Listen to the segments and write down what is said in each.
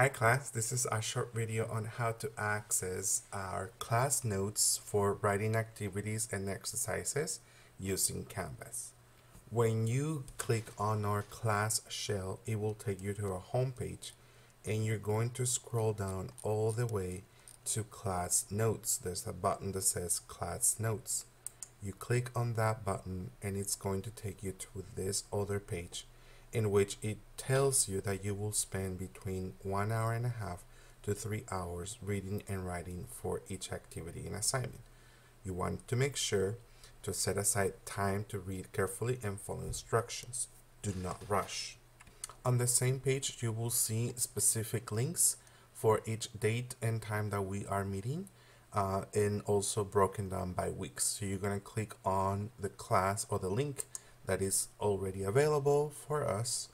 Hi class, this is a short video on how to access our class notes for writing activities and exercises using Canvas. When you click on our class shell, it will take you to our home page and you're going to scroll down all the way to class notes. There's a button that says class notes. You click on that button and it's going to take you to this other page in which it tells you that you will spend between one hour and a half to three hours reading and writing for each activity and assignment. You want to make sure to set aside time to read carefully and follow instructions. Do not rush. On the same page, you will see specific links for each date and time that we are meeting uh, and also broken down by weeks. So you're going to click on the class or the link that is already available for us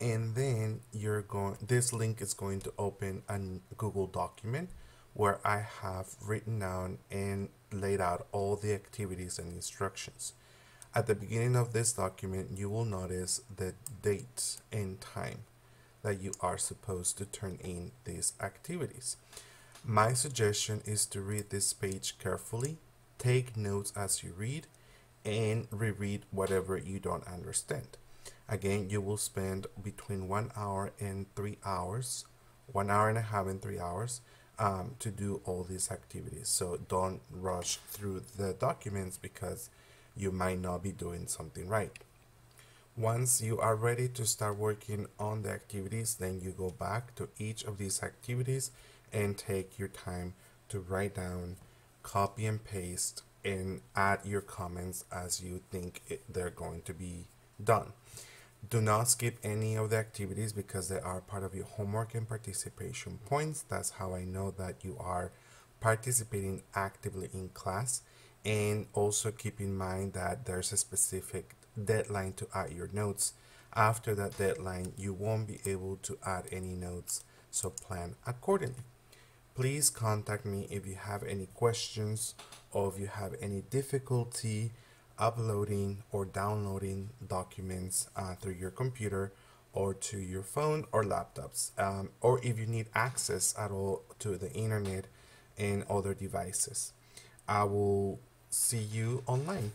and then you're going this link is going to open a Google document where I have written down and laid out all the activities and instructions. At the beginning of this document, you will notice the date and time that you are supposed to turn in these activities. My suggestion is to read this page carefully, take notes as you read, and reread whatever you don't understand. Again, you will spend between one hour and three hours, one hour and a half and three hours um, to do all these activities. So don't rush through the documents because you might not be doing something right. Once you are ready to start working on the activities, then you go back to each of these activities and take your time to write down, copy and paste, and add your comments as you think it, they're going to be done. Do not skip any of the activities because they are part of your homework and participation points. That's how I know that you are participating actively in class. And also keep in mind that there's a specific deadline to add your notes. After that deadline, you won't be able to add any notes, so plan accordingly. Please contact me if you have any questions or if you have any difficulty uploading or downloading documents uh, through your computer or to your phone or laptops, um, or if you need access at all to the internet and other devices. I will see you online.